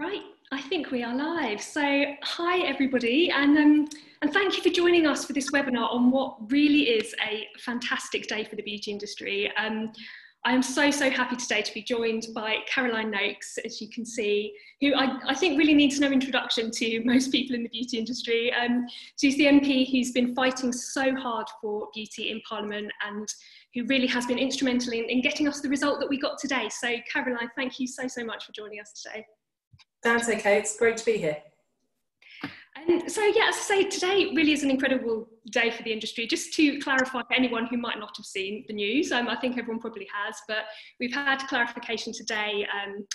Right, I think we are live. So, hi everybody, and um, and thank you for joining us for this webinar on what really is a fantastic day for the beauty industry. Um, I am so, so happy today to be joined by Caroline Nokes, as you can see, who I, I think really needs no introduction to most people in the beauty industry. Um, she's the MP who's been fighting so hard for beauty in Parliament and who really has been instrumental in, in getting us the result that we got today. So Caroline, thank you so, so much for joining us today. That's okay. It's great to be here. And so, yeah, as I say, today really is an incredible day for the industry. Just to clarify for anyone who might not have seen the news, um, I think everyone probably has, but we've had clarification today um,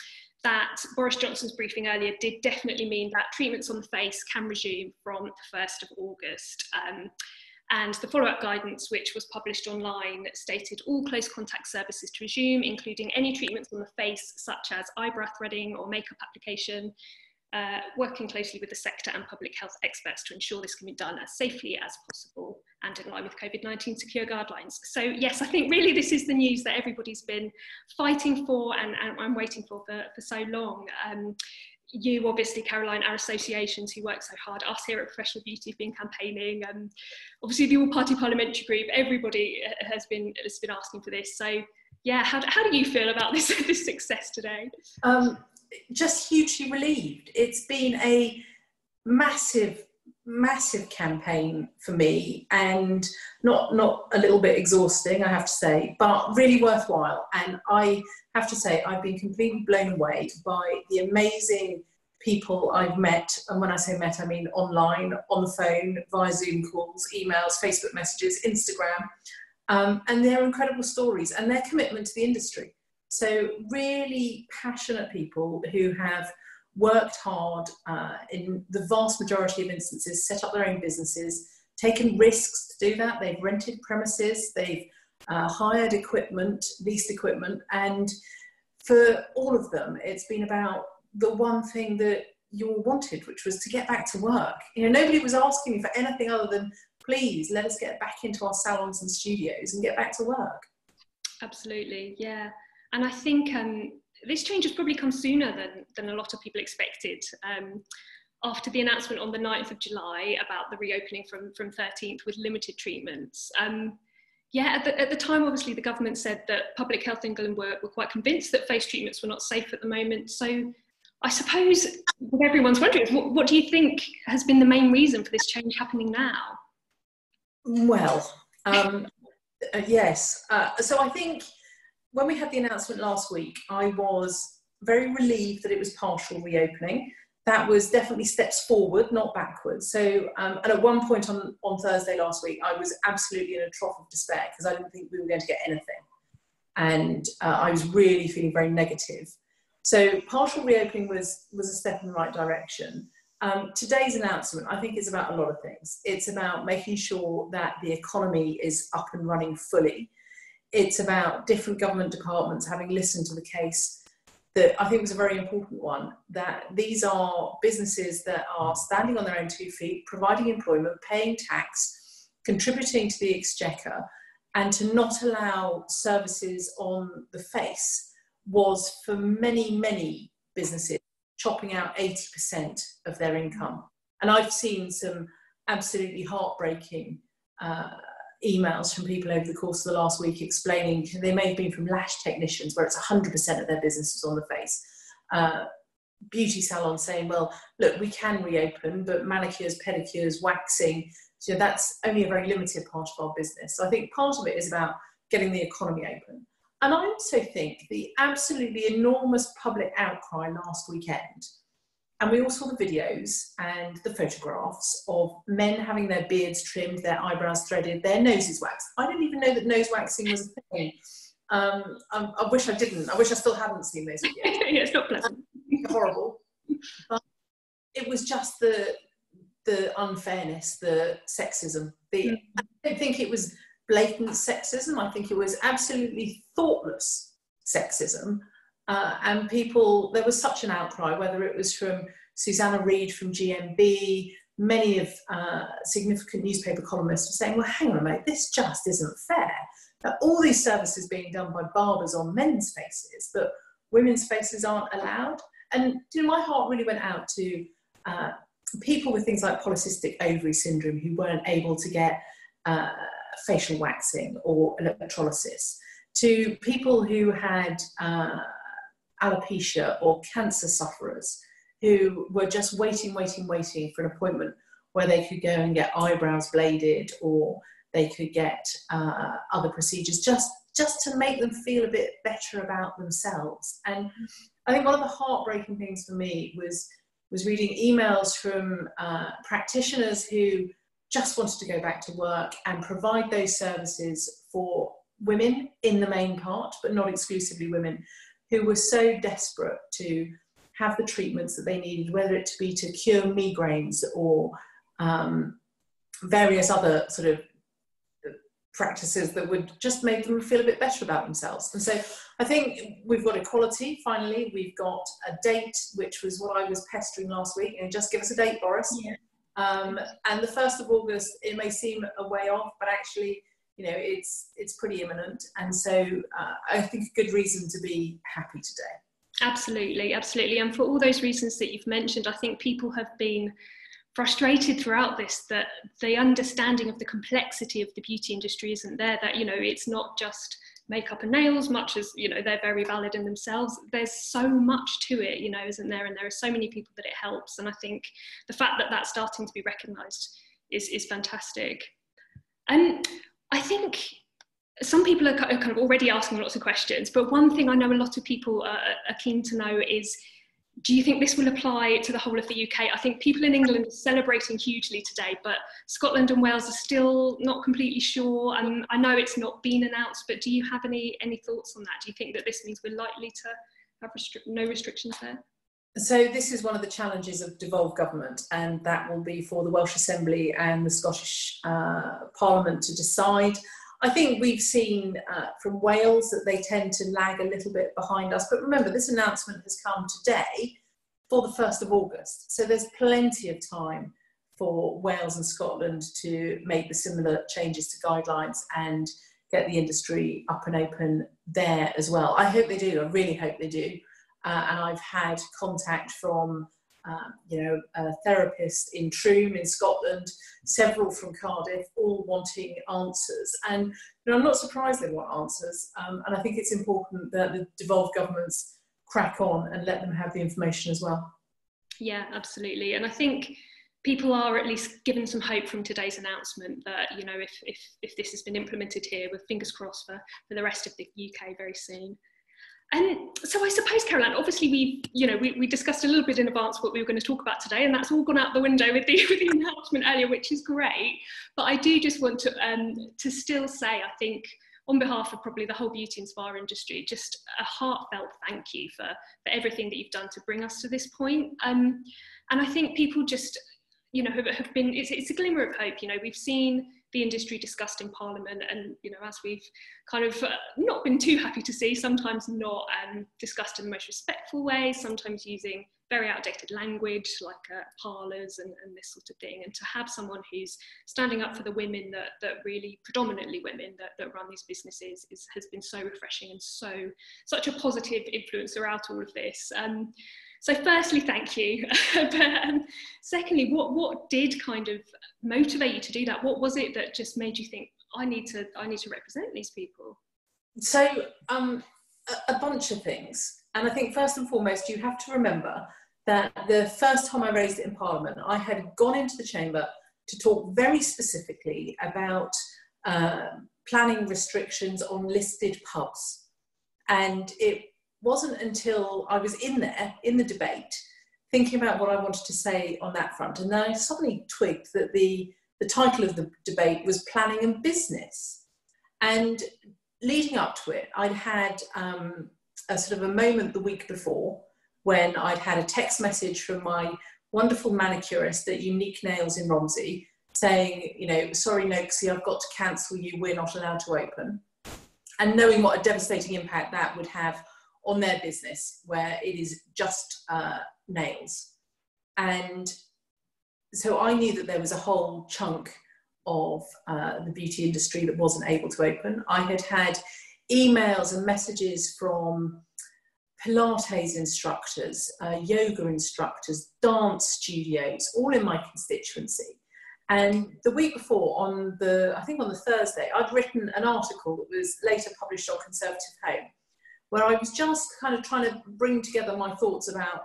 that Boris Johnson's briefing earlier did definitely mean that treatments on the face can resume from the 1st of August. Um, and the follow-up guidance, which was published online, stated all close contact services to resume, including any treatments on the face, such as eyebrow threading or makeup application, uh, working closely with the sector and public health experts to ensure this can be done as safely as possible and in line with COVID-19 secure guidelines. So yes, I think really this is the news that everybody's been fighting for and, and, and waiting for, for for so long. Um, you obviously caroline our associations who work so hard us here at professional beauty have been campaigning um, obviously the all party parliamentary group everybody has been has been asking for this. So yeah how, how do you feel about this this success today? Um, just hugely relieved. It's been a massive massive campaign for me and not not a little bit exhausting i have to say but really worthwhile. And i have to say i've been completely blown away by the amazing people i've met. And when i say met i mean online on the phone via zoom calls emails facebook messages instagram. Um, and their incredible stories and their commitment to the industry. So really passionate people who have worked hard uh, in the vast majority of instances, set up their own businesses, taken risks to do that. They've rented premises, they've uh, hired equipment, leased equipment, and for all of them, it's been about the one thing that you all wanted, which was to get back to work. You know, nobody was asking me for anything other than, please let us get back into our salons and studios and get back to work. Absolutely, yeah. And I think um, this change has probably come sooner than, than a lot of people expected. Um, after the announcement on the 9th of July about the reopening from, from 13th with limited treatments. Um, yeah, at the, at the, time, obviously, the government said that Public Health England were, were quite convinced that face treatments were not safe at the moment. So I suppose what everyone's wondering is what, what do you think has been the main reason for this change happening now? Well, um, uh, yes. Uh, so I think when we had the announcement last week, I was very relieved that it was partial reopening. That was definitely steps forward, not backwards. So, um, and at one point on, on Thursday last week, I was absolutely in a trough of despair because I didn't think we were going to get anything. And uh, I was really feeling very negative. So, partial reopening was, was a step in the right direction. Um, today's announcement, I think, is about a lot of things. It's about making sure that the economy is up and running fully it's about different government departments having listened to the case that I think was a very important one. That these are businesses that are standing on their own two feet, providing employment, paying tax, contributing to the exchequer, and to not allow services on the face was for many, many businesses chopping out 80% of their income. And I've seen some absolutely heartbreaking uh, emails from people over the course of the last week explaining they may have been from lash technicians where it's 100% of their business was on the face. Uh, beauty salons saying, well, look, we can reopen, but manicures, pedicures, waxing, so that's only a very limited part of our business. So I think part of it is about getting the economy open. And I also think the absolutely enormous public outcry last weekend and we all saw the videos and the photographs of men having their beards trimmed, their eyebrows threaded, their noses waxed. I didn't even know that nose waxing was a thing. Um, I, I, wish I didn't. I wish I still hadn't seen those videos. yeah, it's not pleasant. horrible. But it was just the the unfairness, the sexism. The, mm. I don't think it was blatant sexism. I think it was absolutely thoughtless sexism uh, and people, there was such an outcry, whether it was from Susanna Reid from GMB, many of uh, significant newspaper columnists were saying, well, hang on a minute, this just isn't fair. That all these services being done by barbers on men's faces, but women's faces aren't allowed. and you know, my heart really went out to uh, people with things like polycystic ovary syndrome who weren't able to get uh, facial waxing or electrolysis, to people who had uh, alopecia or cancer sufferers who were just waiting, waiting, waiting for an appointment where they could go and get eyebrows bladed or they could get uh, other procedures just just to make them feel a bit better about themselves. And I think one of the heartbreaking things for me was was reading emails from uh, practitioners who just wanted to go back to work and provide those services for women in the main part, but not exclusively women, who were so desperate to have the treatments that they needed, whether it to be to cure migraines or um, various other sort of practices that would just make them feel a bit better about themselves. And so I think we've got equality finally. We've got a date, which was what I was pestering last week. And just give us a date, Boris. Yeah. Um, and the 1st of August, it may seem a way off, but actually, you know, it's, it's pretty imminent. And so uh, I think a good reason to be happy today. Absolutely, absolutely. And for all those reasons that you've mentioned, I think people have been frustrated throughout this that the understanding of the complexity of the beauty industry isn't there that you know it's not just makeup and nails much as you know they're very valid in themselves there's so much to it you know isn't there and there are so many people that it helps and i think the fact that that's starting to be recognized is is fantastic and i think some people are kind of already asking lots of questions but one thing i know a lot of people are, are keen to know is do you think this will apply to the whole of the UK? I think people in England are celebrating hugely today, but Scotland and Wales are still not completely sure. And I know it's not been announced, but do you have any any thoughts on that? Do you think that this means we're likely to have restri- no restrictions there? So this is one of the challenges of devolved government, and that will be for the Welsh Assembly and the Scottish uh, Parliament to decide. I think we've seen uh, from Wales that they tend to lag a little bit behind us. But remember, this announcement has come today for the 1st of August. So there's plenty of time for Wales and Scotland to make the similar changes to guidelines and get the industry up and open there as well. I hope they do. I really hope they do. Uh, and I've had contact from um, you know, a therapist in Troon in Scotland, several from Cardiff, all wanting answers. And you know, I'm not surprised they want answers. Um, and I think it's important that the devolved governments crack on and let them have the information as well. Yeah, absolutely. And I think people are at least given some hope from today's announcement that you know if, if, if this has been implemented here with fingers crossed for, for the rest of the UK very soon and so I suppose, Caroline, obviously we, you know, we, we discussed a little bit in advance what we were going to talk about today, and that's all gone out the window with the, with the announcement earlier, which is great. But I do just want to um, to still say, I think, on behalf of probably the whole beauty and spa industry, just a heartfelt thank you for for everything that you've done to bring us to this point. Um, and I think people just, you know, have, have been. It's, it's a glimmer of hope. You know, we've seen the industry discussed in Parliament, and you know, as we've kind of uh, not been too happy to see, sometimes not um, discussed in the most respectful way, sometimes using very outdated language like uh, parlours and, and, this sort of thing. And to have someone who's standing up for the women that, that really, predominantly women that, that run these businesses is, has been so refreshing and so, such a positive influence throughout all of this. Um, so, firstly, thank you. but um, secondly, what what did kind of motivate you to do that? What was it that just made you think I need to I need to represent these people? So, um, a, a bunch of things, and I think first and foremost, you have to remember that the first time I raised it in Parliament, I had gone into the chamber to talk very specifically about uh, planning restrictions on listed pubs. And it wasn't until I was in there, in the debate, thinking about what I wanted to say on that front. And then I suddenly twigged that the, the title of the debate was Planning and Business. And leading up to it, I'd had um, a sort of a moment the week before when I'd had a text message from my wonderful manicurist at Unique Nails in Romsey saying, you know, sorry, Noxie, I've got to cancel you, we're not allowed to open. And knowing what a devastating impact that would have on their business where it is just uh, nails. And so I knew that there was a whole chunk of uh, the beauty industry that wasn't able to open. I had had emails and messages from Pilates instructors, uh, yoga instructors, dance studios, all in my constituency. And the week before, on the I think on the Thursday, I'd written an article that was later published on Conservative Home, where I was just kind of trying to bring together my thoughts about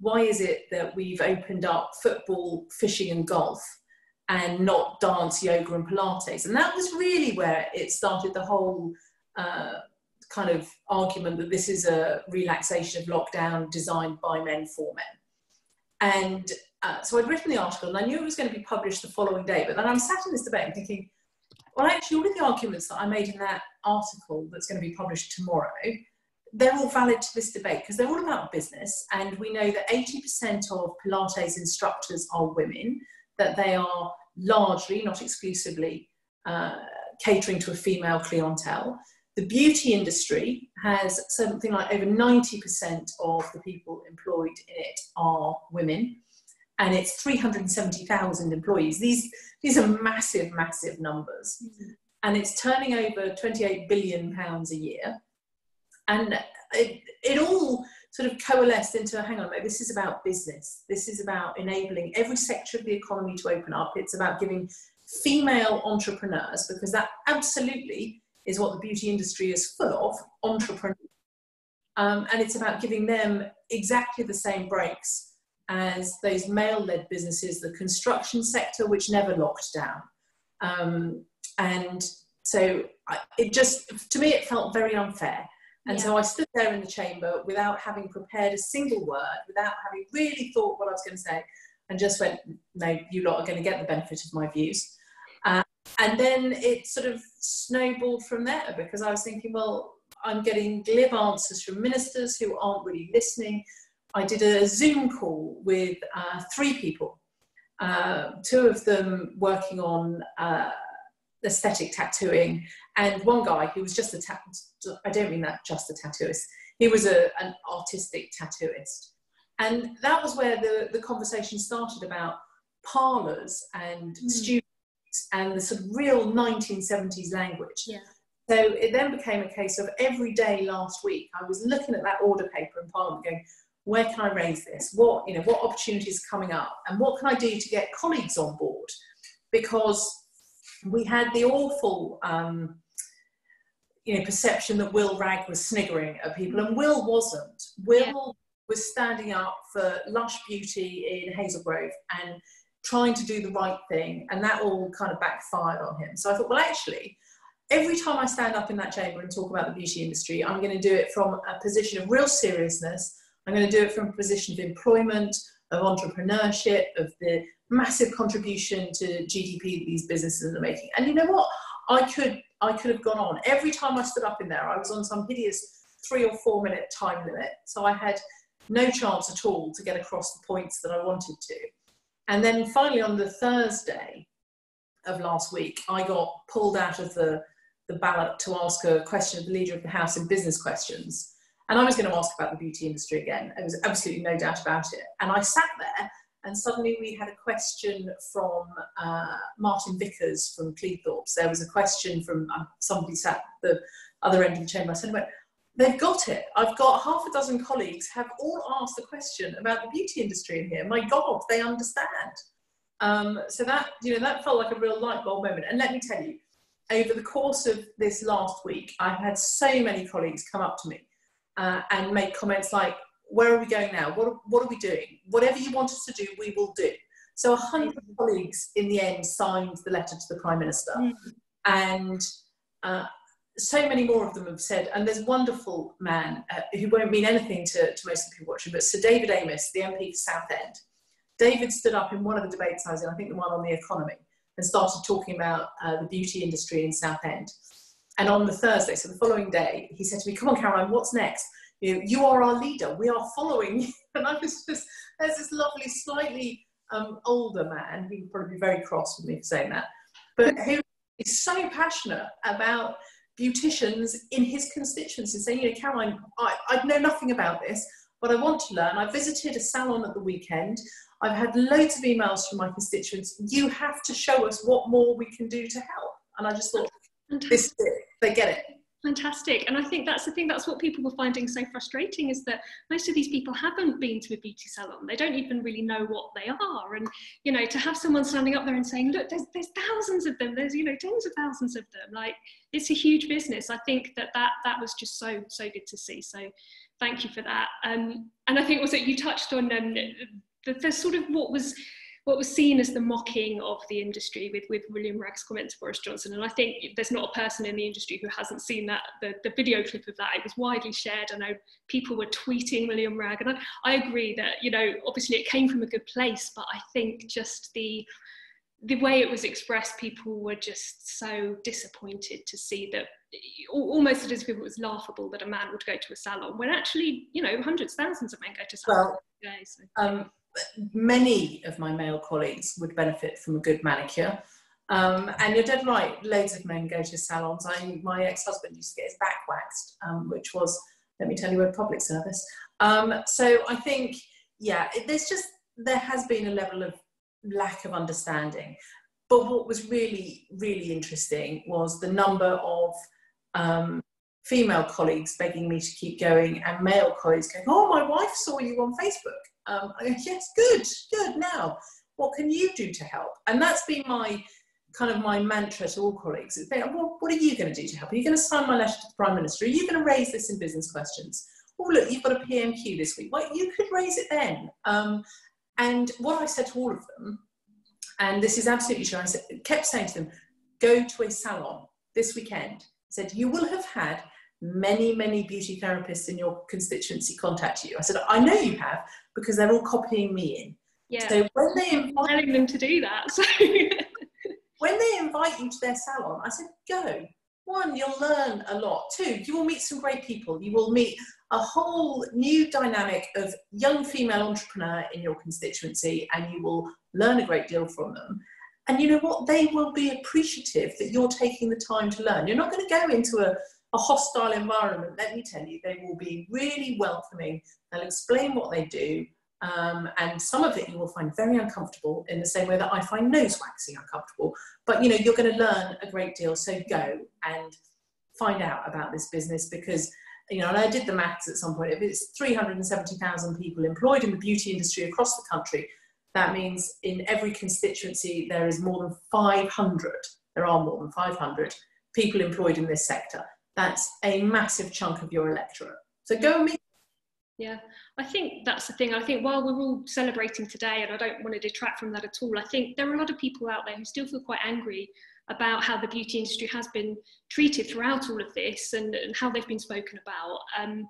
why is it that we've opened up football, fishing, and golf, and not dance, yoga, and Pilates. And that was really where it started the whole uh, kind of argument that this is a relaxation of lockdown designed by men for men. And uh, so I'd written the article and I knew it was going to be published the following day, but then I'm sat in this debate and thinking, well, actually, all of the arguments that I made in that article that's going to be published tomorrow, they're all valid to this debate because they're all about business. And we know that 80% of Pilates instructors are women, that they are largely, not exclusively, uh, catering to a female clientele. The beauty industry has something like over 90% of the people employed in it are women, and it's 370,000 employees. These, these are massive, massive numbers. Mm-hmm. And it's turning over 28 billion pounds a year. And it, it all sort of coalesced into a hang on, this is about business. This is about enabling every sector of the economy to open up. It's about giving female entrepreneurs, because that absolutely is what the beauty industry is full of entrepreneurs. Um, and it's about giving them exactly the same breaks as those male led businesses, the construction sector, which never locked down. Um, and so I, it just, to me, it felt very unfair. And yeah. so I stood there in the chamber without having prepared a single word, without having really thought what I was going to say, and just went, No, you lot are going to get the benefit of my views and then it sort of snowballed from there because I was thinking, well, I'm getting glib answers from ministers who aren't really listening. I did a Zoom call with uh, three people, uh, two of them working on uh, aesthetic tattooing, and one guy who was just a. I don't mean that just a tattooist. He was a, an artistic tattooist, and that was where the the conversation started about parlors and mm. studios and the sort of real 1970s language. Yeah. So it then became a case of every day last week, I was looking at that order paper in Parliament going, where can I raise this? What, you know, what opportunities coming up? And what can I do to get colleagues on board? Because we had the awful, um, you know, perception that Will Wragg was sniggering at people, and Will wasn't. Will yeah. was standing up for lush beauty in Hazel Grove and trying to do the right thing, and that all kind of backfired on him. So I thought, well, actually, every time I stand up in that chamber and talk about the beauty industry, I'm going to do it from a position of real seriousness. I'm going to do it from a position of employment, of entrepreneurship, of the massive contribution to GDP these businesses are making. And you know what? I could I could have gone on. Every time I stood up in there, I was on some hideous three or four minute time limit. So I had no chance at all to get across the points that I wanted to. And then finally on the Thursday of last week, I got pulled out of the, the ballot to ask a question of the leader of the House in business questions. And I was going to ask about the beauty industry again. There was absolutely no doubt about it. And I sat there and suddenly we had a question from uh, Martin Vickers from Cleethorpes. There was a question from uh, somebody sat at the other end of the chamber. I said, they've got it. I've got half a dozen colleagues have all asked a question about the beauty industry in here. My God, they understand. Um, so that you know that felt like a real light bulb moment. And let me tell you, over the course of this last week, I've had so many colleagues come up to me uh, and make comments like, "Where are we going now? What what are we doing? Whatever you want us to do, we will do." So a hundred colleagues in the end signed the letter to the Prime Minister, mm. and uh, so many more of them have said, and there's a wonderful man uh, who won't mean anything to, to most of the people watching, but Sir David Amess, the MP for Southend. David stood up in one of the debates I was in, I think the one on the economy, and started talking about uh, the beauty industry in Southend. And on the Thursday, so the following day, he said to me, Come on, Caroline, what's next? You, you are our leader. We are following. You. And I was just, there's this lovely, slightly um, older man, he would probably be very cross with me for saying that, but who is so passionate about beauticians in his constituency saying, you know, Caroline, I, I know nothing about this, but I want to learn. I visited a salon at the weekend. I've had loads of emails from my constituents. You have to show us what more we can do to help. And I just thought, this is it. They get it. Fantastic. And I think that's the thing, that's what people were finding so frustrating is that most of these people haven't been to a beauty salon. They don't even really know what they are. And, you know, to have someone standing up there and saying, look, there's, there's thousands of them, there's, you know, tens of thousands of them, like it's a huge business. I think that that, that was just so, so good to see. So thank you for that. Um, and I think also you touched on um, the, the sort of what was, what was seen as the mocking of the industry with, with William Wragg's comment to Boris Johnson. And I think there's not a person in the industry who hasn't seen that, the, the video clip of that. It was widely shared. I know people were tweeting William Wragg. And I, I agree that, you know, obviously it came from a good place, but I think just the, the way it was expressed, people were just so disappointed to see that almost as if it was laughable that a man would go to a salon when actually, you know, hundreds, thousands of men go to salons. Well, so. um, many of my male colleagues would benefit from a good manicure. Um, and you're dead right, loads of men go to salons. I, my ex-husband used to get his back waxed, um, which was, let me tell you, a public service. Um, so I think, yeah, there's just, there has been a level of lack of understanding. But what was really, really interesting was the number of um, female colleagues begging me to keep going and male colleagues going, oh, my wife saw you on Facebook. Um, yes, good, good. Now, what can you do to help? And that's been my kind of my mantra to all colleagues. Is, well, what are you going to do to help? Are you going to sign my letter to the Prime Minister? Are you going to raise this in business questions? Oh, look, you've got a PMQ this week. Well, you could raise it then. Um, and what I said to all of them, and this is absolutely true, I said, kept saying to them, go to a salon this weekend. I said, you will have had many, many beauty therapists in your constituency contact you. I said, I know you have because they're all copying me in. Yeah. So when they invite telling them to do that. So when they invite you to their salon, I said, go. One, you'll learn a lot. Two, you will meet some great people. You will meet a whole new dynamic of young female entrepreneur in your constituency, and you will learn a great deal from them. And you know what? They will be appreciative that you're taking the time to learn. You're not going to go into a a hostile environment, let me tell you, they will be really welcoming. They'll explain what they do. Um, and some of it you will find very uncomfortable in the same way that I find nose waxing uncomfortable. But you know, you're going to learn a great deal. So go and find out about this business because you know, and I did the maths at some point. If it's 370,000 people employed in the beauty industry across the country, that means in every constituency there is more than 500. There are more than 500 people employed in this sector that's a massive chunk of your electorate. So go and meet. Yeah, I think that's the thing. I think while we're all celebrating today, and I don't want to detract from that at all, I think there are a lot of people out there who still feel quite angry about how the beauty industry has been treated throughout all of this and, and how they've been spoken about. Um,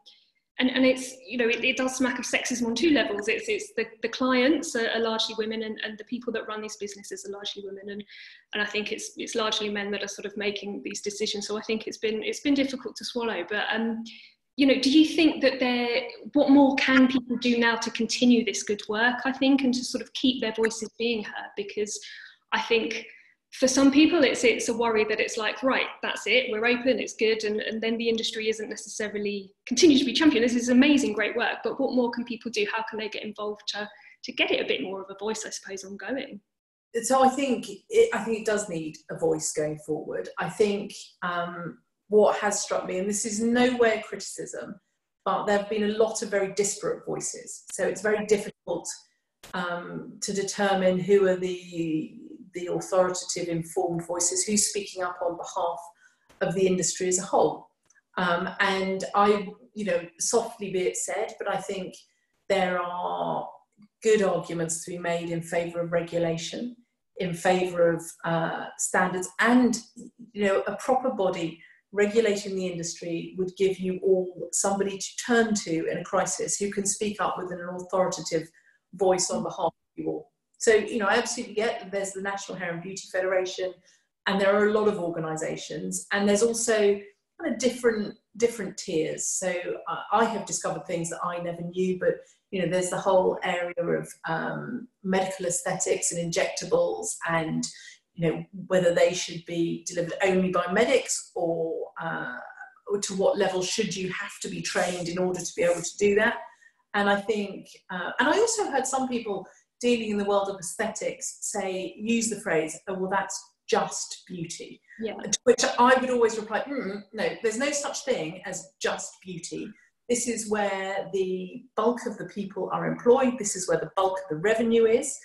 and, and it's you know it, it, does smack of sexism on two levels. It's it's the, the clients are, are, largely women and, and the people that run these businesses are largely women. And and I think it's it's largely men that are sort of making these decisions. So I think it's been it's been difficult to swallow. But um you know do you think that there what more can people do now to continue this good work I think and to sort of keep their voices being heard? Because I think for some people it's it's a worry that it's like right that's it we're open it's good and, and then the industry isn't necessarily continue to be champion. This is amazing great work but what more can people do? How can they get involved to to get it a bit more of a voice i suppose ongoing? So i think it, i think it does need a voice going forward. I think um, what has struck me and this is nowhere criticism but there have been a lot of very disparate voices. So it's very difficult um, to determine who are the the authoritative, informed voices, who's speaking up on behalf of the industry as a whole. Um, and I, you know, softly be it said, but I think there are good arguments to be made in favour of regulation, in favour of uh, standards, and you know, a proper body regulating the industry would give you all somebody to turn to in a crisis who can speak up with an authoritative voice on behalf of you all. So, you know, I absolutely get that there's the National Hair and Beauty Federation, and there are a lot of organisations, and there's also kind of different different tiers. So uh, I have discovered things that I never knew, but you know, there's the whole area of um, medical aesthetics and injectables, and you know whether they should be delivered only by medics or, uh, to what level should you have to be trained in order to be able to do that. And I think, uh, and I also heard some people dealing in the world of aesthetics say use the phrase oh well that's just beauty. Yeah. To which I would always reply, mm, no, there's no such thing as just beauty. This is where the bulk of the people are employed. This is where the bulk of the revenue is.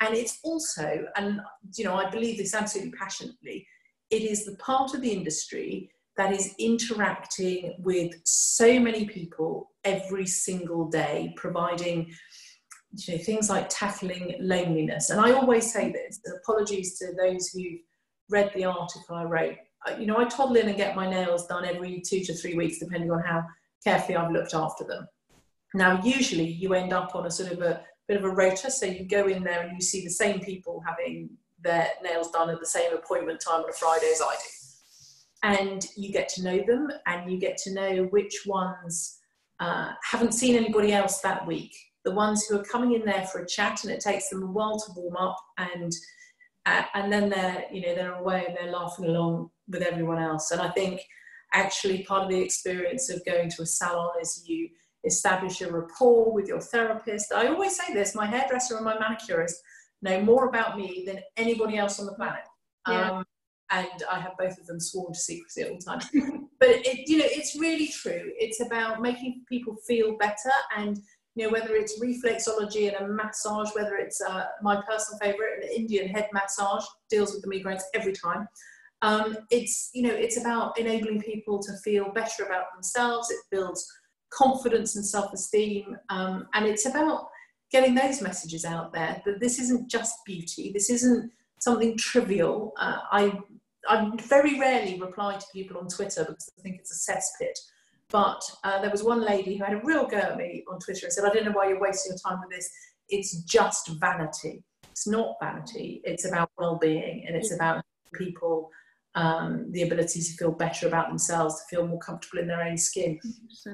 And it's also, and you know, I believe this absolutely passionately, it is the part of the industry that is interacting with so many people every single day, providing you know, things like tackling loneliness. And I always say this, and apologies to those who've read the article I wrote. You know, I toddle in and get my nails done every two to three weeks, depending on how carefully I've looked after them. Now, usually you end up on a sort of a bit of a rota, so you go in there and you see the same people having their nails done at the same appointment time on a Friday as I do and you get to know them and you get to know which ones uh, haven't seen anybody else that week the ones who are coming in there for a chat and it takes them a while to warm up and uh, and then they're you know they're away and they're laughing along with everyone else and i think actually part of the experience of going to a salon is you establish a rapport with your therapist i always say this my hairdresser and my manicurist know more about me than anybody else on the planet yeah. um, and I have both of them sworn to secrecy at all times. but it, you know, it's really true. It's about making people feel better, and you know, whether it's reflexology and a massage, whether it's uh, my personal favorite, an Indian head massage, deals with the migraines every time. Um, it's you know, it's about enabling people to feel better about themselves. It builds confidence and self-esteem, um, and it's about getting those messages out there that this isn't just beauty. This isn't something trivial. Uh, I I very rarely reply to people on Twitter because I think it's a cesspit. But uh, there was one lady who had a real go at me on Twitter and said, I don't know why you're wasting your time with this. It's just vanity. It's not vanity. It's about well-being and it's about people um, the ability to feel better about themselves, to feel more comfortable in their own skin.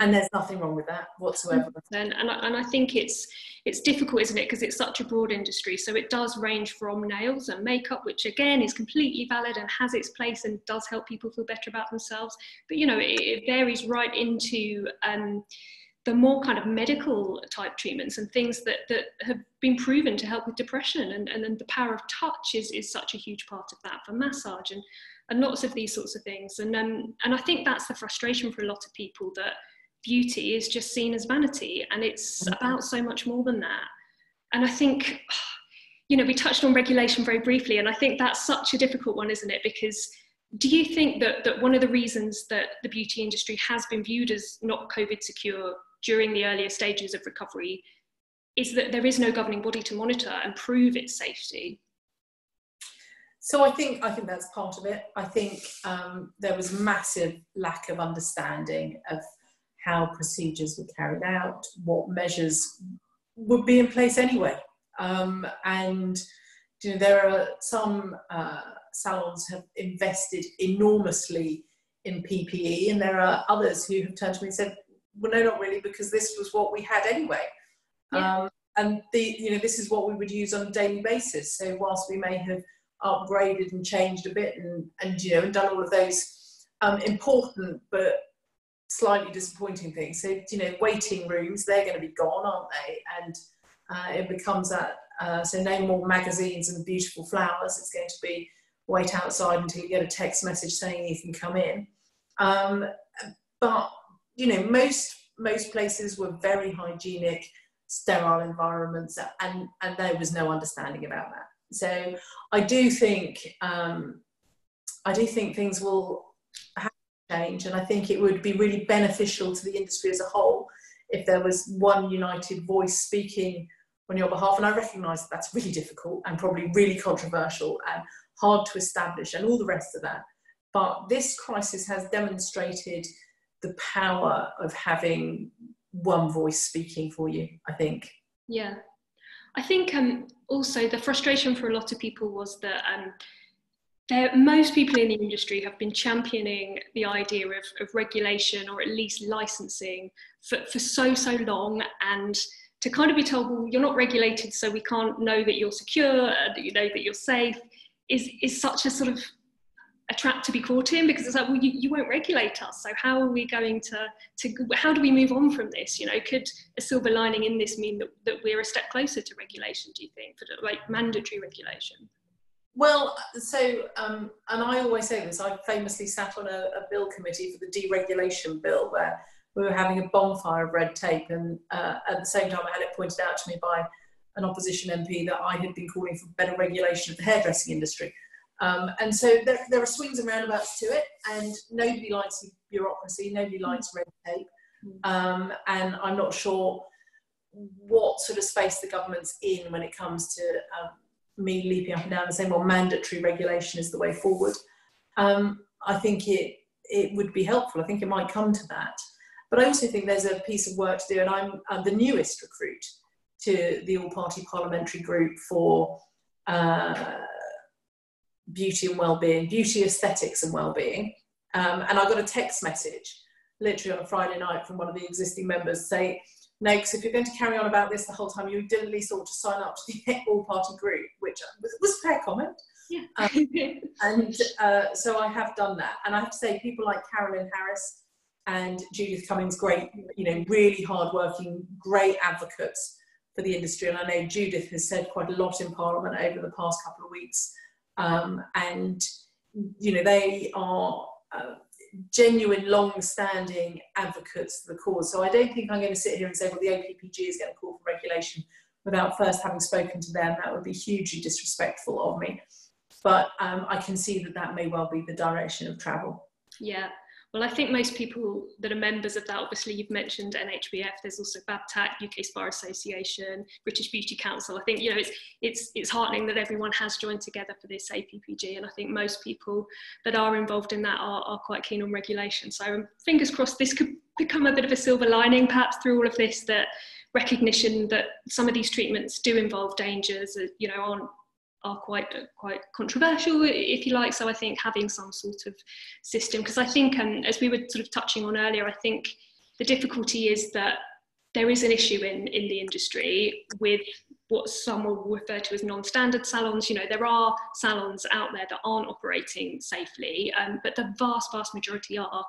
And there's nothing wrong with that whatsoever. And, and, I, and I think it's it's difficult, isn't it? Because it's such a broad industry. So it does range from nails and makeup, which again is completely valid and has its place and does help people feel better about themselves. But you know, it, it varies right into um, the more kind of medical type treatments and things that, that have been proven to help with depression and, and then the power of touch is, is such a huge part of that for massage and and lots of these sorts of things. And um, and I think that's the frustration for a lot of people that beauty is just seen as vanity, and it's mm-hmm. about so much more than that. And I think, you know, we touched on regulation very briefly, and I think that's such a difficult one, isn't it? Because do you think that, that one of the reasons that the beauty industry has been viewed as not COVID secure during the earlier stages of recovery is that there is no governing body to monitor and prove its safety? So I think I think that's part of it. I think um, there was massive lack of understanding of how procedures were carried out, what measures would be in place anyway, um, and you know there are some uh, salons have invested enormously in PPE, and there are others who have turned to me and said, "Well, no, not really, because this was what we had anyway." Yeah. Um, and the, you know this is what we would use on a daily basis. So whilst we may have upgraded and changed a bit and, and you know and done all of those um, important but slightly disappointing things. So you know waiting rooms they're going to be gone aren't they? And uh, it becomes that uh, so no more magazines and beautiful flowers. It's going to be wait outside until you get a text message saying you can come in. Um, but you know most most places were very hygienic sterile environments and and there was no understanding about that so I do think um, I do think things will have to change, and I think it would be really beneficial to the industry as a whole if there was one united voice speaking on your behalf. And I recognise that that's really difficult and probably really controversial and hard to establish, and all the rest of that. But this crisis has demonstrated the power of having one voice speaking for you. I think. Yeah, I think um, also the frustration for a lot of people was that um, there, most people in the industry have been championing the idea of, of regulation or at least licensing for, for so, so long. And to kind of be told, well, you're not regulated, so we can't know that you're secure, uh, that you know that you're safe, is, is such a sort of a trap to be caught in because it's like well you, you won't regulate us so how are we going to to how do we move on from this you know could a silver lining in this mean that, that we're a step closer to regulation do you think for like mandatory regulation Well, so, um, and I always say this, I famously sat on a, a, bill committee for the deregulation bill where we were having a bonfire of red tape. And uh, at the same time, I had it pointed out to me by an opposition MP that I had been calling for better regulation of the hairdressing industry. Um, and so there, there, are swings and roundabouts to it, and nobody likes bureaucracy, nobody likes red tape. Mm. Um, and I'm not sure what sort of space the government's in when it comes to um, me leaping up and down and saying, well, mandatory regulation is the way forward. Um, I think it, it would be helpful. I think it might come to that. But I also think there's a piece of work to do, and I'm, I'm the newest recruit to the all party parliamentary group for uh, beauty and well-being, beauty aesthetics and well-being. Um, and I got a text message literally on a Friday night from one of the existing members say, no, because if you're going to carry on about this the whole time, you did at least ought to sign up to the all-party group, which was, was a fair comment. Yeah. um, and uh, so I have done that. And I have to say, people like Carolyn Harris and Judith Cummins, great, you know, really hardworking, great advocates for the industry. And I know Judith has said quite a lot in Parliament over the past couple of weeks. Um, and, you know, they are uh, genuine, long-standing advocates for the cause. So I don't think I'm going to sit here and say, well, the APPG is going to call for regulation without first having spoken to them. That would be hugely disrespectful of me. But um, I can see that that may well be the direction of travel. Yeah, well, I think most people that are members of that, obviously you've mentioned NHBF, there's also BABTAC, UK Spa Association, British Beauty Council. I think, you know, it's, it's, it's heartening that everyone has joined together for this APPG. And I think most people that are involved in that are, are quite keen on regulation. So um, fingers crossed this could become a bit of a silver lining perhaps through all of this that recognition that some of these treatments do involve dangers, you know, on are quite quite controversial, if you like. So I think having some sort of system, because I think, um, as we were sort of touching on earlier, I think the difficulty is that there is an issue in in the industry with what some will refer to as non-standard salons. You know, there are salons out there that aren't operating safely, um, but the vast, vast majority are.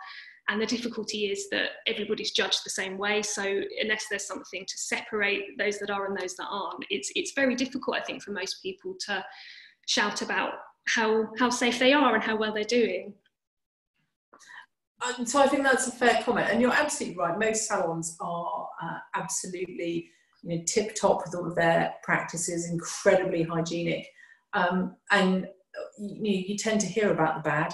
And the difficulty is that everybody's judged the same way. So unless there's something to separate those that are and those that aren't, it's it's very difficult, I think, for most people to shout about how how safe they are and how well they're doing. Um, so I think that's a fair comment, and you're absolutely right. Most salons are uh, absolutely you know, tip top with all of their practices, incredibly hygienic, um, and you, you tend to hear about the bad,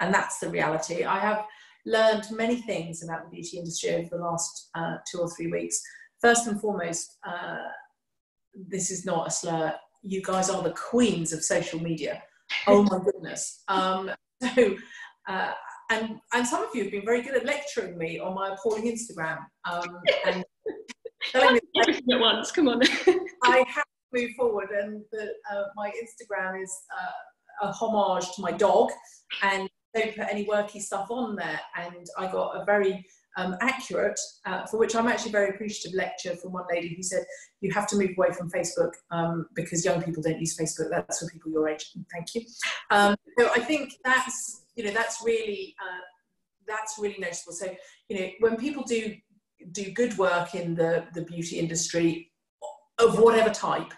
and that's the reality. I have learned many things about the beauty industry over the last uh, two or three weeks. First and foremost, uh, this is not a slur. You guys are the queens of social media. Oh my goodness. Um, so, uh, and, and some of you have been very good at lecturing me on my appalling Instagram. Um, and telling me at once, come on. I have to move forward, and the, uh, my Instagram is uh, a homage to my dog, and don't put any worky stuff on there. And I got a very um, accurate, uh, for which I'm actually very appreciative lecture from one lady who said, you have to move away from Facebook um, because young people don't use Facebook. That's for people your age. Thank you. Um, so I think that's, you know, that's really, uh, that's really noticeable. So, you know, when people do do good work in the, the beauty industry of whatever type,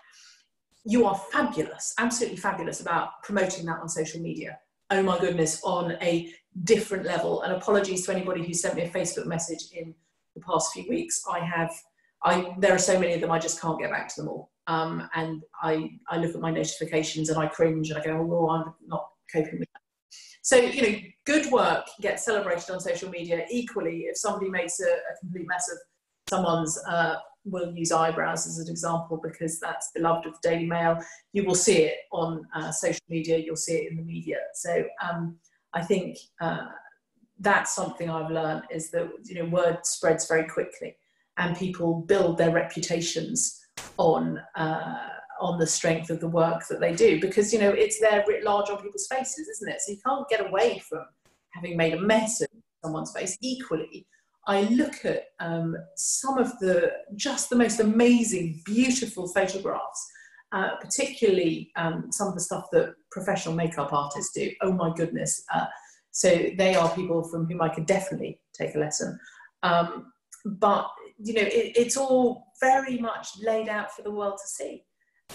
you are fabulous, absolutely fabulous about promoting that on social media oh my goodness, on a different level. And apologies to anybody who sent me a Facebook message in the past few weeks. I have, I there are so many of them, I just can't get back to them all. Um, and I, I look at my notifications and I cringe and I go, oh, I'm not coping with that. So, you know, good work gets celebrated on social media equally. If somebody makes a, a complete mess of someone's uh, will use eyebrows as an example because that's beloved of the Daily Mail. You will see it on uh, social media, you'll see it in the media. So um, I think uh, that's something I've learned is that you know word spreads very quickly and people build their reputations on uh, on the strength of the work that they do because you know it's there writ large on people's faces, isn't it? So you can't get away from having made a mess of someone's face. Equally, I look at um, some of the just the most amazing, beautiful photographs, uh, particularly um, some of the stuff that professional makeup artists do. Oh my goodness! Uh, so they are people from whom I could definitely take a lesson. Um, but you know, it, it's all very much laid out for the world to see.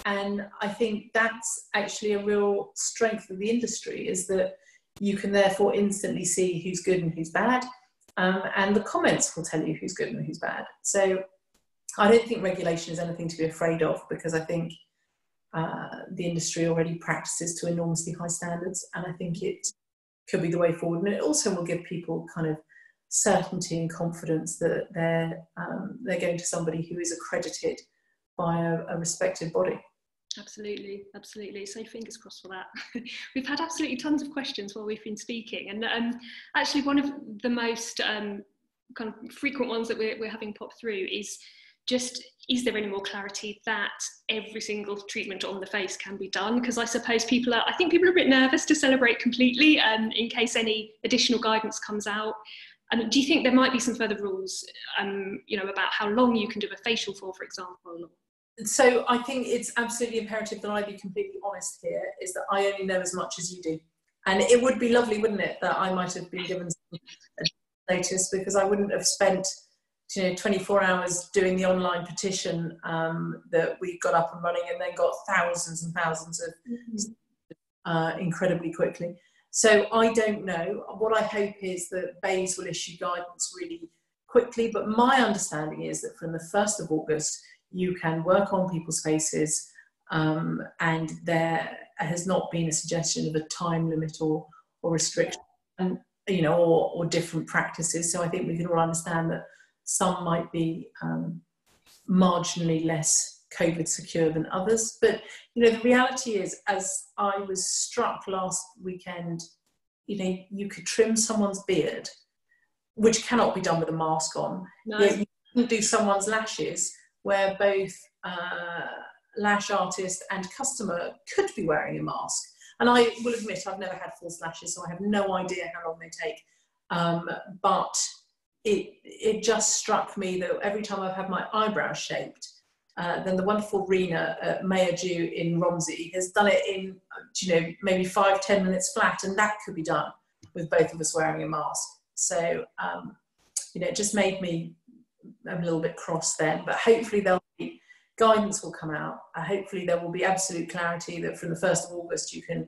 And I think that's actually a real strength of the industry is that you can therefore instantly see who's good and who's bad. Um, and the comments will tell you who's good and who's bad. So I don't think regulation is anything to be afraid of because I think uh, the industry already practices to enormously high standards, and I think it could be the way forward. And it also will give people kind of certainty and confidence that they're um, they're going to somebody who is accredited by a, a respected body. Absolutely, absolutely. So fingers crossed for that. we've had absolutely tons of questions while we've been speaking, and um, actually one of the most um, kind of frequent ones that we're, we're having pop through is just is there any more clarity that every single treatment on the face can be done because i suppose people are i think people are a bit nervous to celebrate completely um, in case any additional guidance comes out um, do you think there might be some further rules um, you know about how long you can do a facial for for example so I think it's absolutely imperative that I be completely honest here, is that I only know as much as you do. And it would be lovely, wouldn't it, that I might have been given some notice because I wouldn't have spent you know 24 hours doing the online petition um, that we got up and running and then got thousands and thousands of mm-hmm. uh, incredibly quickly. So I don't know. What I hope is that BEIS will issue guidance really quickly, but my understanding is that from the 1st of August, you can work on people's faces um, and there has not been a suggestion of a time limit or, or restriction and you know or, or different practices so i think we can all understand that some might be um, marginally less covid secure than others but you know the reality is as i was struck last weekend you know you could trim someone's beard which cannot be done with a mask on no. yet you can do someone's lashes where both uh, lash artist and customer could be wearing a mask. And I will admit I've never had false lashes, so I have no idea how long they take. Um, but it, it just struck me that every time I've had my eyebrows shaped, uh, then the wonderful Rena at Mayarju in Romsey has done it in, you know, maybe five, ten minutes flat, and that could be done with both of us wearing a mask. So, um, you know, it just made me a little bit cross then, but hopefully there'll be guidance will come out. Uh, hopefully there will be absolute clarity that from the 1st of August you can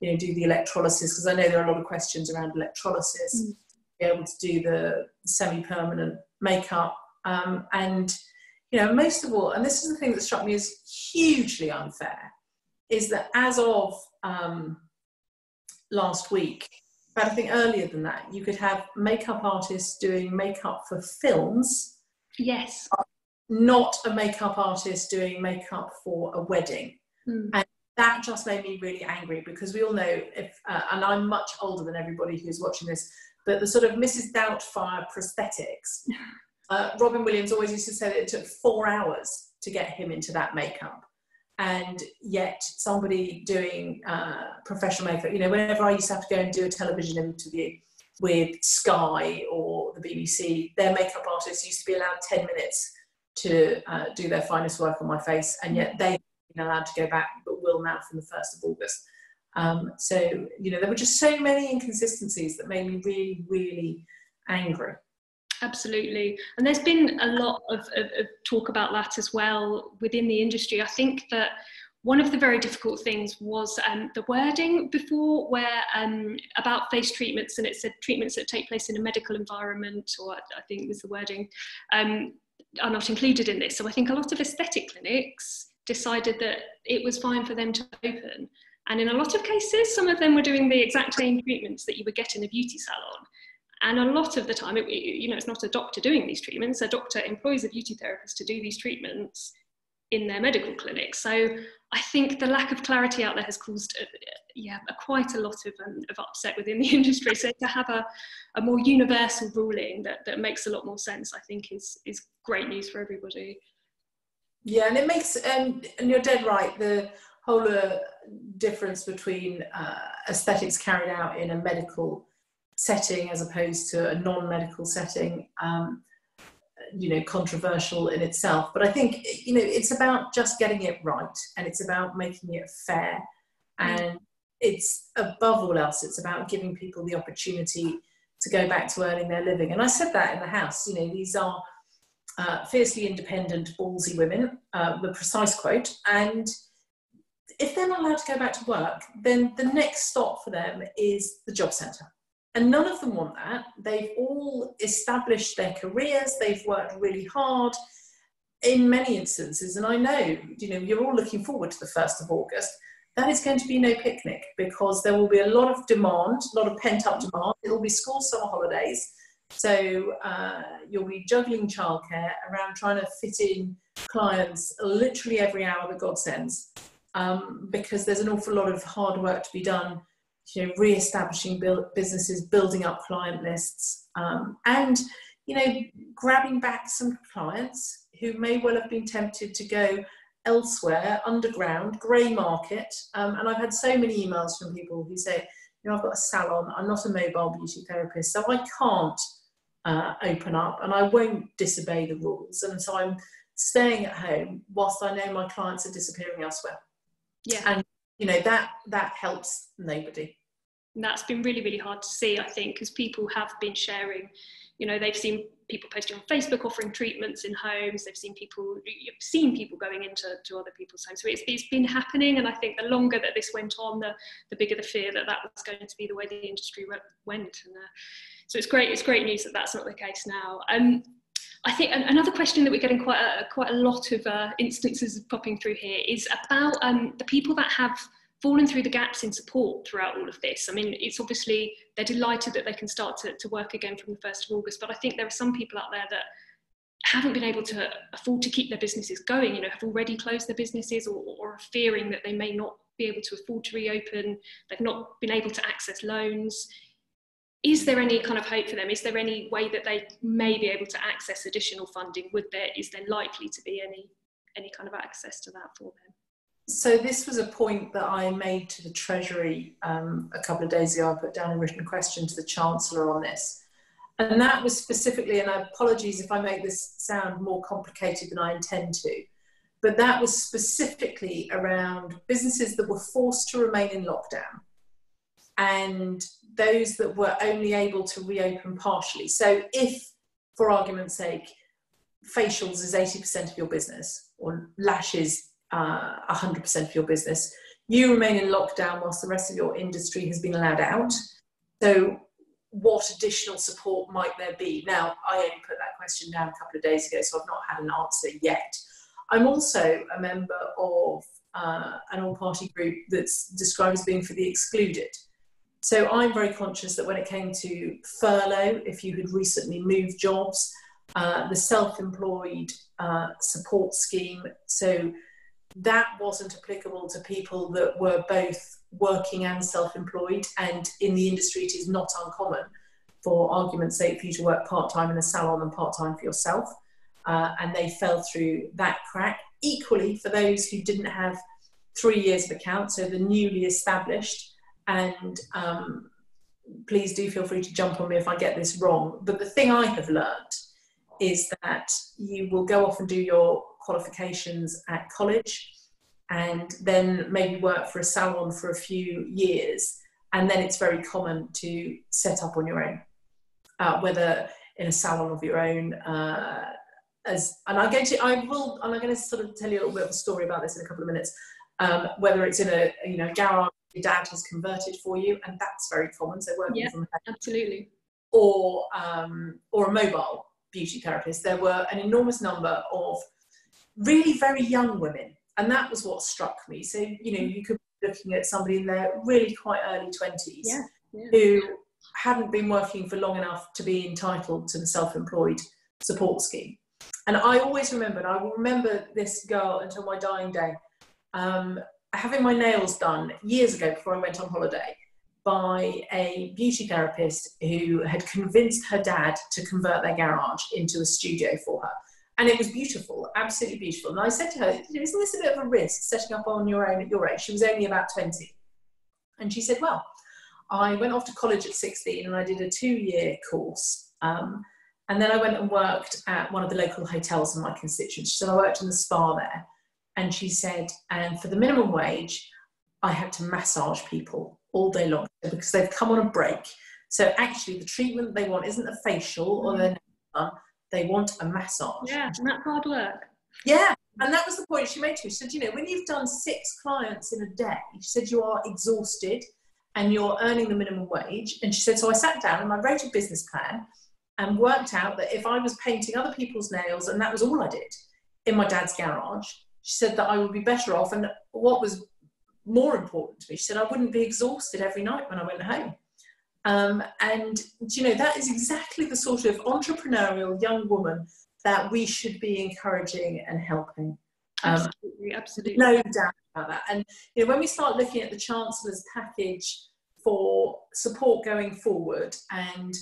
you know, do the electrolysis, because I know there are a lot of questions around electrolysis, mm. be able to do the semi-permanent makeup. Um, and, you know, most of all, and this is the thing that struck me as hugely unfair, is that as of um, last week, but I think earlier than that, you could have makeup artists doing makeup for films Yes. Not a makeup artist doing makeup for a wedding. Mm. And that just made me really angry because we all know if, uh, and I'm much older than everybody who's watching this, but the sort of Mrs. Doubtfire prosthetics. Uh, Robin Williams always used to say that it took four hours to get him into that makeup. And yet, somebody doing uh, professional makeup, you know, whenever I used to have to go and do a television interview, with Sky or the BBC, their makeup artists used to be allowed 10 minutes to uh, do their finest work on my face, and yet they've been allowed to go back, but will now from the 1st of August. Um, so, you know, there were just so many inconsistencies that made me really, really angry. Absolutely. And there's been a lot of, of, of talk about that as well within the industry. I think that one of the very difficult things was um, the wording before, where um, about face treatments, and it said treatments that take place in a medical environment, or I think was the wording, um, are not included in this. So I think a lot of aesthetic clinics decided that it was fine for them to open. And in a lot of cases, some of them were doing the exact same treatments that you would get in a beauty salon. And a lot of the time, it, you know, it's not a doctor doing these treatments. A doctor employs a beauty therapist to do these treatments in their medical clinic. So I think the lack of clarity out there has caused, uh, yeah, a, quite a lot of, um, of upset within the industry. So to have a, a more universal ruling that, that makes a lot more sense, I think is, is great news for everybody. Yeah, and it makes, um, and you're dead right, the whole uh, difference between uh, aesthetics carried out in a medical setting as opposed to a non-medical setting. Um, you know controversial in itself. But i think you know it's about just getting it right and it's about making it fair. And it's above all else it's about giving people the opportunity to go back to earning their living. And i said that in the house you know these are uh, fiercely independent ballsy women uh, the precise quote. And if they're not allowed to go back to work, then the next stop for them is the job centre. And none of them want that. They've all established their careers, they've worked really hard in many instances. And I know, you know, you're all looking forward to the 1st of August. That is going to be no picnic because there will be a lot of demand, a lot of pent up demand. It'll be school summer holidays. So uh, you'll be juggling childcare around trying to fit in clients literally every hour that God sends um, because there's an awful lot of hard work to be done, you know, re-establishing build, businesses, building up client lists, um, and you know, grabbing back some clients who may well have been tempted to go elsewhere, underground, grey market. Um, and I've had so many emails from people who say, you know, I've got a salon, I'm not a mobile beauty therapist, so I can't uh, open up and I won't disobey the rules. And so I'm staying at home whilst I know my clients are disappearing elsewhere. Yeah. And you know that that helps nobody. And that's been really really hard to see, I think, because people have been sharing. You know, they've seen people posting on Facebook offering treatments in homes. They've seen people, you've seen people going into to other people's homes. So it's, it's been happening, and I think the longer that this went on, the, the bigger the fear that that was going to be the way the industry went. And uh, so it's great. It's great news that that's not the case now. Um, I think another question that we're getting quite a, quite a lot of uh, instances popping through here is about um, the people that have fallen through the gaps in support throughout all of this. I mean, it's obviously they're delighted that they can start to, to work again from the 1st of August, but I think there are some people out there that haven't been able to afford to keep their businesses going, you know, have already closed their businesses or, or are fearing that they may not be able to afford to reopen, they've not been able to access loans is there any kind of hope for them? Is there any way that they may be able to access additional funding? Would there is there likely to be any any kind of access to that for them? So this was a point that I made to the Treasury um, a couple of days ago. I put down a written question to the Chancellor on this. And that was specifically, and apologies if I make this sound more complicated than I intend to, but that was specifically around businesses that were forced to remain in lockdown and those that were only able to reopen partially. So, if, for argument's sake, facials is 80% of your business or lashes uh, 100% of your business, you remain in lockdown whilst the rest of your industry has been allowed out. So, what additional support might there be? Now, I only put that question down a couple of days ago, so I've not had an answer yet. I'm also a member of uh, an all party group that's described as being for the excluded. So I'm very conscious that when it came to furlough, if you had recently moved jobs, uh, the self-employed uh, support scheme, so that wasn't applicable to people that were both working and self-employed. And in the industry, it is not uncommon for argument's sake for you to work part-time in a salon and part-time for yourself. Uh, and they fell through that crack. Equally, for those who didn't have three years of account, so the newly established, and um, please do feel free to jump on me if I get this wrong. But the thing I have learned is that you will go off and do your qualifications at college and then maybe work for a salon for a few years. And then it's very common to set up on your own, uh, whether in a salon of your own. Uh, as, and I'm going to, I will, I'm going to sort of tell you a little bit of a story about this in a couple of minutes. Um, whether it's in a you know garage dad has converted for you, and that's very common. So working yeah, from home. absolutely. Or um, or a mobile beauty therapist. There were an enormous number of really very young women, and that was what struck me. So you know you could be looking at somebody in their really quite early twenties yeah, yeah. who hadn't been working for long enough to be entitled to the self-employed support scheme. And I always remember, and I will remember this girl until my dying day. Um, having my nails done years ago before I went on holiday by a beauty therapist who had convinced her dad to convert their garage into a studio for her. And it was beautiful, absolutely beautiful. And I said to her, Isn't this a bit of a risk setting up on your own at your age? She was only about 20. And she said, Well, I went off to college at 16 and I did a two year course. Um, and then I went and worked at one of the local hotels in my constituency. So I worked in the spa there. And she said, and for the minimum wage, I had to massage people all day long because they've come on a break. So actually, the treatment they want isn't a facial or mm. their they want a massage. Yeah, and that's hard work. Yeah, and that was the point she made to me. She said, you know, when you've done six clients in a day, she said you are exhausted and you're earning the minimum wage. And she said, so I sat down and I wrote a business plan and worked out that if I was painting other people's nails and that was all I did in my dad's garage, she said that I would be better off. And what was more important to me, she said I wouldn't be exhausted every night when I went home. Um, and you know that is exactly the sort of entrepreneurial young woman that we should be encouraging and helping. Um, absolutely, absolutely. No doubt about that. And you know, when we start looking at the Chancellor's package for support going forward and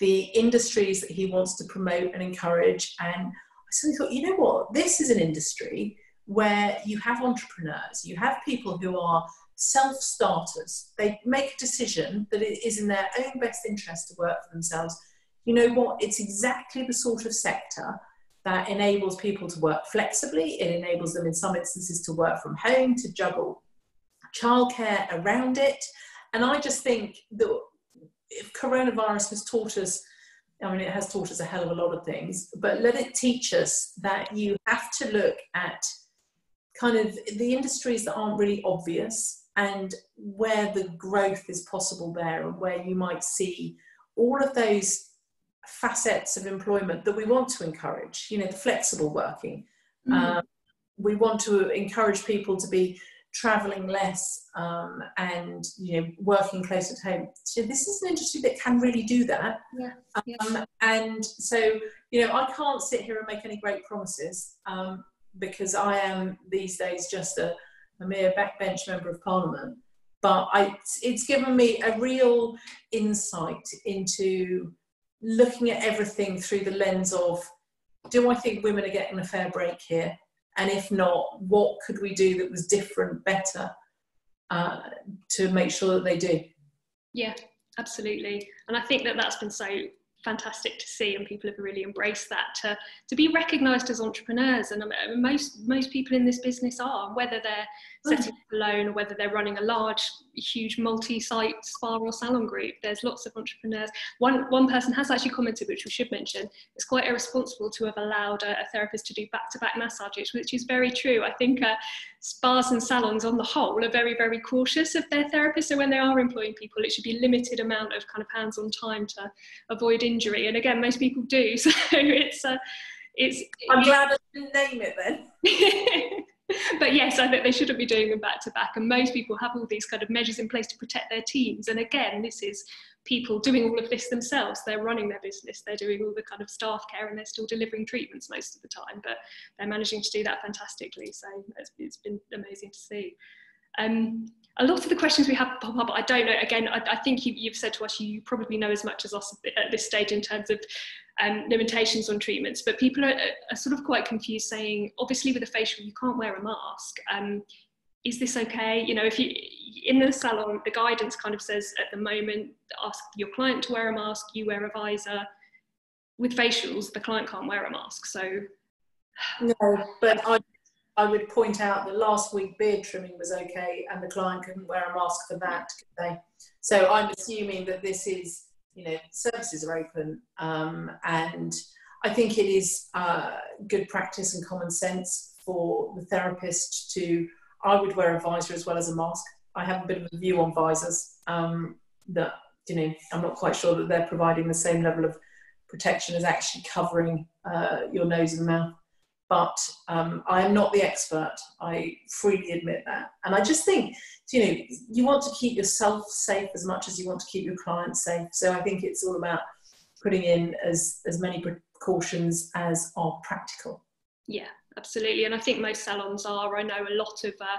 the industries that he wants to promote and encourage, and I suddenly thought, you know what, this is an industry where you have entrepreneurs, you have people who are self starters. They make a decision that it is in their own best interest to work for themselves you know what? It's exactly the sort of sector that enables people to work flexibly. It enables them, in some instances, to work from home, to juggle childcare around it. And I just think that if coronavirus has taught us, I mean, it has taught us a hell of a lot of things, but let it teach us that you have to look at kind of the industries that aren't really obvious and where the growth is possible there and where you might see all of those facets of employment that we want to encourage. You know, the flexible working. Mm-hmm. Um, we want to encourage people to be traveling less um, and you know working close at home. So this is an industry that can really do that. Yeah. Um, and so you know, I can't sit here and make any great promises um, because I am these days just a, a mere backbench member of parliament. But I, it's given me a real insight into looking at everything through the lens of do I think women are getting a fair break here? And if not, what could we do that was different, better uh, to make sure that they do? Yeah, absolutely. And I think that that's been so fantastic to see and people have really embraced that to, to be recognized as entrepreneurs and um, most most people in this business are whether they're setting up alone or whether they're running a large huge multi-site spa or salon group there's lots of entrepreneurs. One one person has actually commented which we should mention it's quite irresponsible to have allowed a, a therapist to do back-to-back massages which is very true. I think uh, spas and salons on the whole are very very cautious of their therapists so when they are employing people it should be limited amount of kind of hands-on time to avoid injury and again most people do so it's uh, it's i'm glad i didn't name it then but yes, I think they shouldn't be doing them back to back. And most people have all these kind of measures in place to protect their teams. And again, this is people doing all of this themselves. They're running their business, they're doing all the kind of staff care, and they're still delivering treatments most of the time. But they're managing to do that fantastically. So it's, it's been amazing to see. Um, a lot of the questions we have pop up, I don't know. Again, I, I think you, have said to us you probably know as much as us at this stage in terms of um, limitations on treatments, but people are, are, sort of quite confused saying, obviously with a facial, you can't wear a mask. Um, is this okay? You know, if you, in the salon, the guidance kind of says at the moment, ask your client to wear a mask, you wear a visor. With facials, the client can't wear a mask. So, no, but I, I would point out that last week beard trimming was okay and the client couldn't wear a mask for that, could they? So I'm assuming that this is you know, services are open. Um, and I think it is uh, good practice and common sense for the therapist to, I would wear a visor as well as a mask. I have a bit of a view on visors um, that, you know, I'm not quite sure that they're providing the same level of protection as actually covering uh, your nose and mouth. But um, I am not the expert. I freely admit that. And I just think you know, you want to keep yourself safe as much as you want to keep your clients safe. So I think it's all about putting in as, as many precautions as are practical. Yeah, absolutely. And I think most salons are. I know a lot of uh,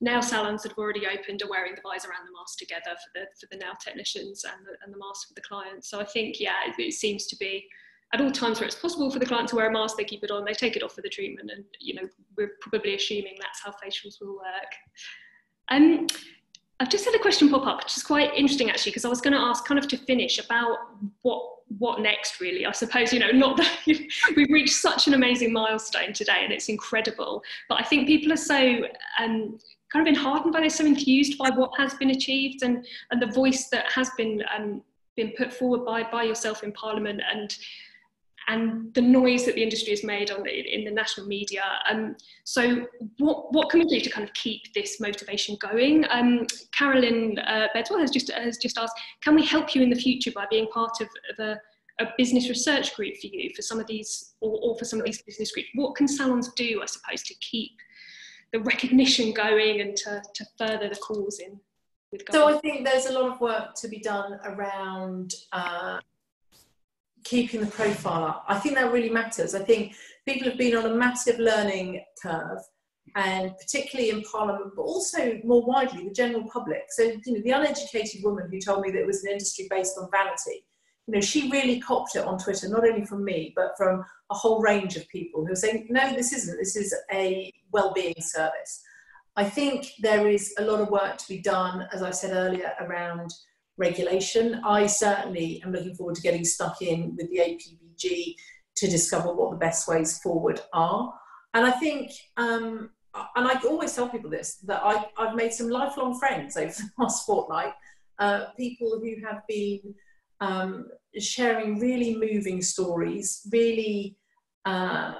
nail salons that have already opened are wearing the visor and the mask together for the, for the nail technicians and the, and the mask for the clients. So I think, yeah, it, it seems to be at all times where it's possible for the client to wear a mask, they keep it on, they take it off for the treatment. And, you know, we're probably assuming that's how facials will work. Um, I've just had a question pop up, which is quite interesting actually, because I was going to ask kind of to finish about what what next really. I suppose you know not that we've reached such an amazing milestone today, and it's incredible. But I think people are so um, kind of been hardened by this, so enthused by what has been achieved and and the voice that has been um, been put forward by by yourself in Parliament and and the noise that the industry has made on the, in the national media. Um, so what, what can we do to kind of keep this motivation going? Um, Carolyn uh, Bedwell has just, has just asked, can we help you in the future by being part of, of a, a business research group for you for some of these, or, or for some of these business groups? What can salons do, I suppose, to keep the recognition going and to, to further the cause in so I think there's a lot of work to be done around uh, keeping the profile up. I think that really matters. I think people have been on a massive learning curve, and particularly in Parliament, but also more widely, the general public. So, you know, the uneducated woman who told me that it was an industry based on vanity, you know, she really copped it on Twitter, not only from me, but from a whole range of people who are saying, no, this isn't. This is a well-being service. I think there is a lot of work to be done, as I said earlier, around regulation. I certainly am looking forward to getting stuck in with the APPG to discover what the best ways forward are. And I think, um, and I always tell people this, that I, I've made some lifelong friends over the last fortnight, uh, people who have been um, sharing really moving stories, really, uh,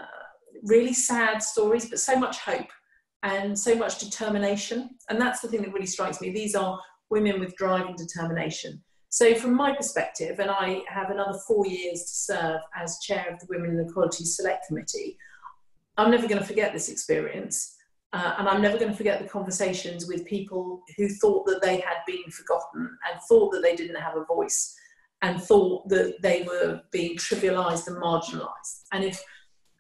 really sad stories, but so much hope and so much determination. And that's the thing that really strikes me. These are women with drive and determination. So, from my perspective, and I have another four years to serve as chair of the Women and Equality Select Committee, I'm never going to forget this experience. Uh, and I'm never going to forget the conversations with people who thought that they had been forgotten and thought that they didn't have a voice and thought that they were being trivialized and marginalized. And if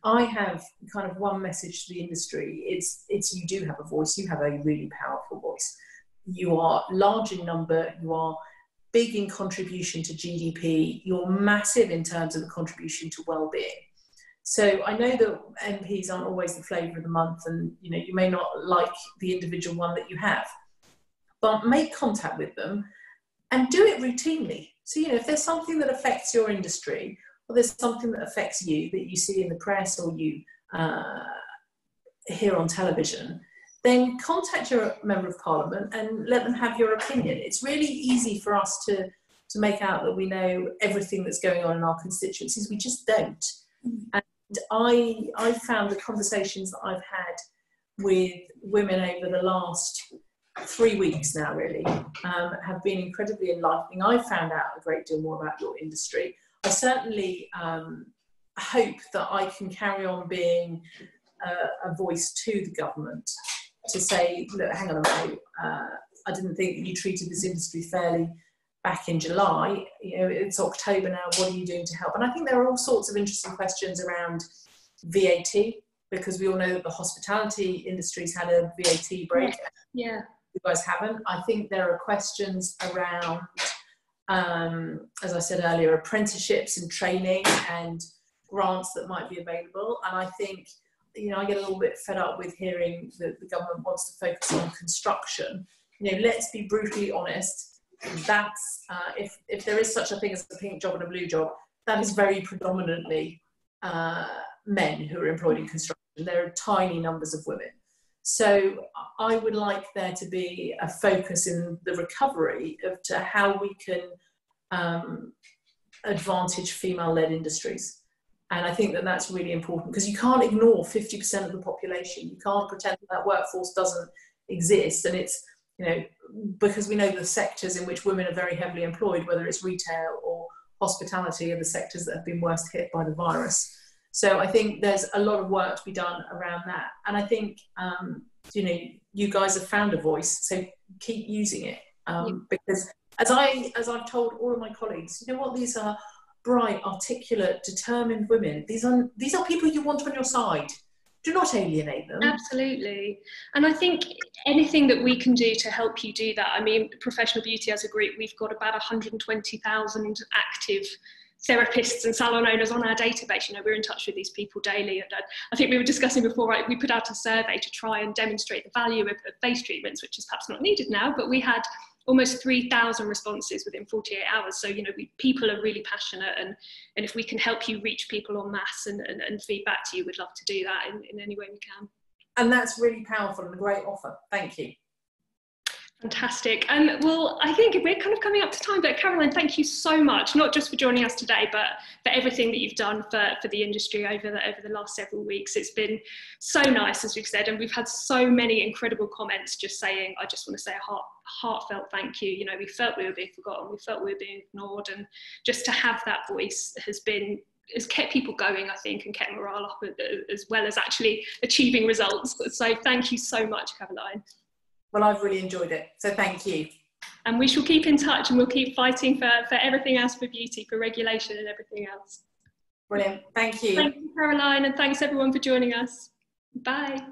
I have kind of one message to the industry. It's it's you do have a voice. You have a really powerful voice. You are large in number. You are big in contribution to GDP. You're massive in terms of the contribution to well-being. So I know that MPs aren't always the flavour of the month, and you know you may not like the individual one that you have, but make contact with them and do it routinely. So you know if there's something that affects your industry or there's something that affects you that you see in the press or you uh, hear on television, then contact your member of parliament and let them have your opinion. It's really easy for us to, to make out that we know everything that's going on in our constituencies. We just don't. Mm. And I, I found the conversations that I've had with women over the last three weeks now, really, um, have been incredibly enlightening. I found out a great deal more about your industry. I certainly um, hope that I can carry on being a, a, voice to the government to say, look, hang on a minute, uh, I didn't think that you treated this industry fairly back in July. You know, it's October now. What are you doing to help? And I think there are all sorts of interesting questions around VAT because we all know that the hospitality industry's had a VAT break. Yeah. You guys haven't. I think there are questions around um, as I said earlier, apprenticeships and training and grants that might be available. And I think, you know, I get a little bit fed up with hearing that the government wants to focus on construction. You know, let's be brutally honest. That's uh, if if there is such a thing as a pink job and a blue job, that is very predominantly uh, men who are employed in construction. There are tiny numbers of women. So I would like there to be a focus in the recovery of to how we can um, advantage female-led industries. And I think that that's really important because you can't ignore 50% of the population. You can't pretend that, that workforce doesn't exist. And it's, you know, because we know the sectors in which women are very heavily employed, whether it's retail or hospitality, are the sectors that have been worst hit by the virus. So I think there's a lot of work to be done around that. And I think, um, you know, you guys have found a voice, so keep using it. Um. Because as, I, as I've told all of my colleagues, you know what, these are bright, articulate, determined women. These are, these are people you want on your side. Do not alienate them. Absolutely. And I think anything that we can do to help you do that, I mean, Professional Beauty as a group, we've got about 120,000 active therapists and salon owners on our database. You know, we're in touch with these people daily. And uh, I think we were discussing before, right? We put out a survey to try and demonstrate the value of, of face treatments, which is perhaps not needed now, but we had almost 3,000 responses within 48 hours. So, you know, we, people are really passionate and, and if we can help you reach people en masse and, and, and feedback to you, we'd love to do that in, in any way we can. And that's really powerful and a great offer. Thank you. Fantastic. Um, well, I think we're kind of coming up to time, but Caroline, thank you so much, not just for joining us today, but for everything that you've done for, for the industry over the, over the last several weeks. It's been so nice, as we've said, and we've had so many incredible comments just saying, I just want to say a heart, heartfelt thank you. You know, we felt we were being forgotten, we felt we were being ignored, and just to have that voice has been has kept people going, I think, and kept morale up as well as actually achieving results. So thank you so much, Caroline. Well, I've really enjoyed it. So thank you. And we shall keep in touch and we'll keep fighting for, for everything else for beauty, for regulation and everything else. Brilliant. Thank you. Thank you, Caroline, and thanks everyone for joining us. Bye.